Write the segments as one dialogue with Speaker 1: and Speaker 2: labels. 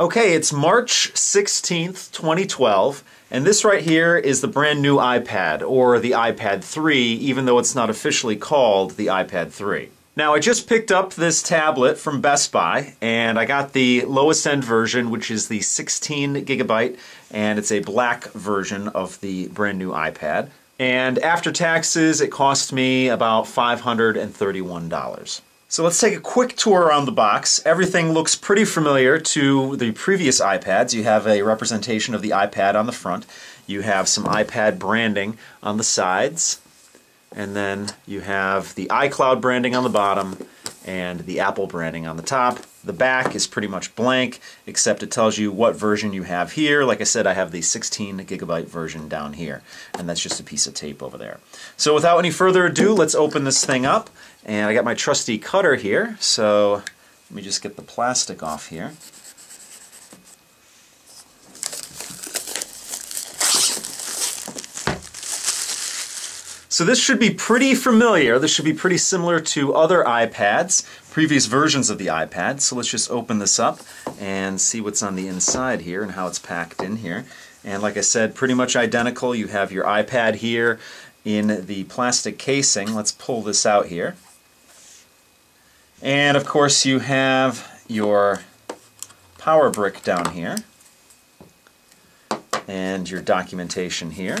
Speaker 1: Okay, it's March 16th, 2012, and this right here is the brand new iPad, or the iPad 3, even though it's not officially called the iPad 3. Now, I just picked up this tablet from Best Buy, and I got the lowest end version, which is the 16 gigabyte, and it's a black version of the brand new iPad. And after taxes, it cost me about $531. So let's take a quick tour around the box. Everything looks pretty familiar to the previous iPads. You have a representation of the iPad on the front. You have some iPad branding on the sides. And then you have the iCloud branding on the bottom and the Apple branding on the top. The back is pretty much blank, except it tells you what version you have here. Like I said, I have the 16 gigabyte version down here, and that's just a piece of tape over there. So without any further ado, let's open this thing up. And I got my trusty cutter here, so let me just get the plastic off here. So this should be pretty familiar. This should be pretty similar to other iPads, previous versions of the iPad. So let's just open this up and see what's on the inside here and how it's packed in here. And like I said, pretty much identical. You have your iPad here in the plastic casing. Let's pull this out here. And of course you have your power brick down here and your documentation here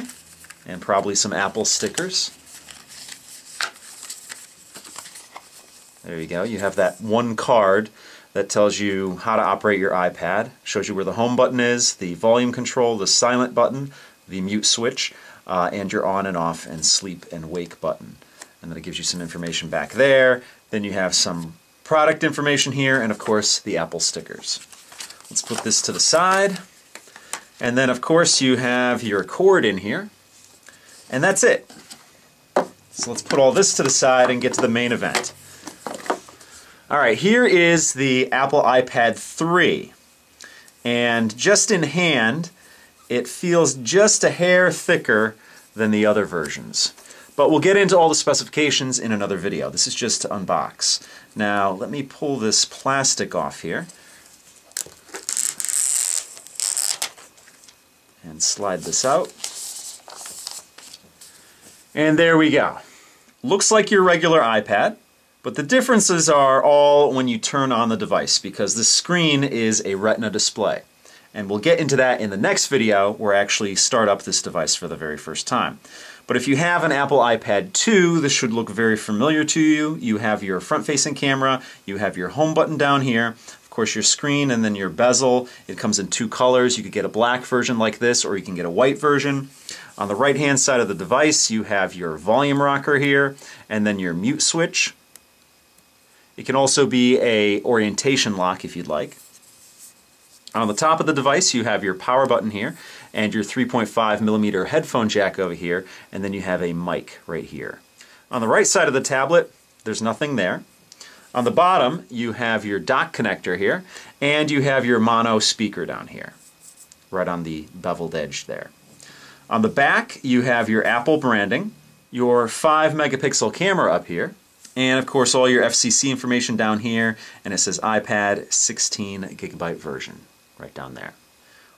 Speaker 1: and probably some Apple stickers. There you go. You have that one card that tells you how to operate your iPad, shows you where the home button is, the volume control, the silent button, the mute switch, uh, and your on and off and sleep and wake button. And then it gives you some information back there. Then you have some product information here, and of course the Apple stickers. Let's put this to the side. And then of course you have your cord in here. And that's it. So let's put all this to the side and get to the main event. All right, here is the Apple iPad 3. And just in hand, it feels just a hair thicker than the other versions. But we'll get into all the specifications in another video. This is just to unbox. Now, let me pull this plastic off here. And slide this out. And there we go. Looks like your regular iPad, but the differences are all when you turn on the device because the screen is a Retina display. And we'll get into that in the next video where I actually start up this device for the very first time. But if you have an Apple iPad 2, this should look very familiar to you. You have your front-facing camera, you have your home button down here, course your screen and then your bezel. It comes in two colors. You could get a black version like this or you can get a white version. On the right hand side of the device you have your volume rocker here and then your mute switch. It can also be a orientation lock if you'd like. On the top of the device you have your power button here and your 3.5 millimeter headphone jack over here and then you have a mic right here. On the right side of the tablet there's nothing there. On the bottom you have your dock connector here and you have your mono speaker down here right on the beveled edge there. On the back, you have your Apple branding, your 5 megapixel camera up here, and of course all your FCC information down here, and it says iPad 16 gigabyte version right down there.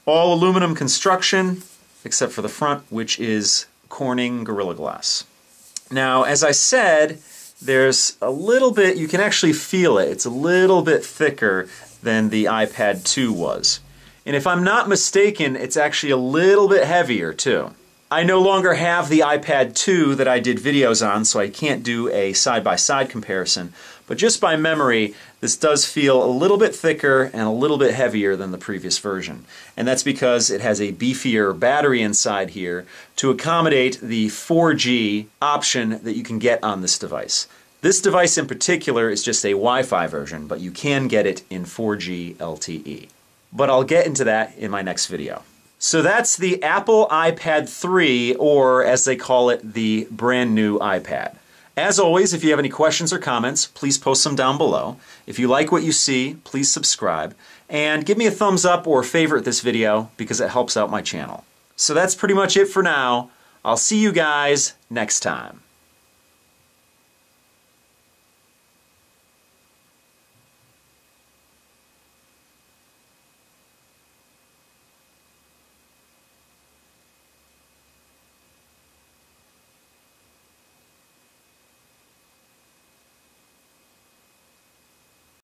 Speaker 1: All aluminum construction, except for the front, which is Corning Gorilla Glass. Now, as I said, there's a little bit, you can actually feel it, it's a little bit thicker than the iPad 2 was. And if I'm not mistaken, it's actually a little bit heavier too. I no longer have the iPad 2 that I did videos on, so I can't do a side-by-side -side comparison. But just by memory, this does feel a little bit thicker and a little bit heavier than the previous version. And that's because it has a beefier battery inside here to accommodate the 4G option that you can get on this device. This device in particular is just a Wi-Fi version, but you can get it in 4G LTE but I'll get into that in my next video. So that's the Apple iPad 3, or as they call it, the brand new iPad. As always, if you have any questions or comments, please post them down below. If you like what you see, please subscribe. And give me a thumbs up or favorite this video because it helps out my channel. So that's pretty much it for now. I'll see you guys next time.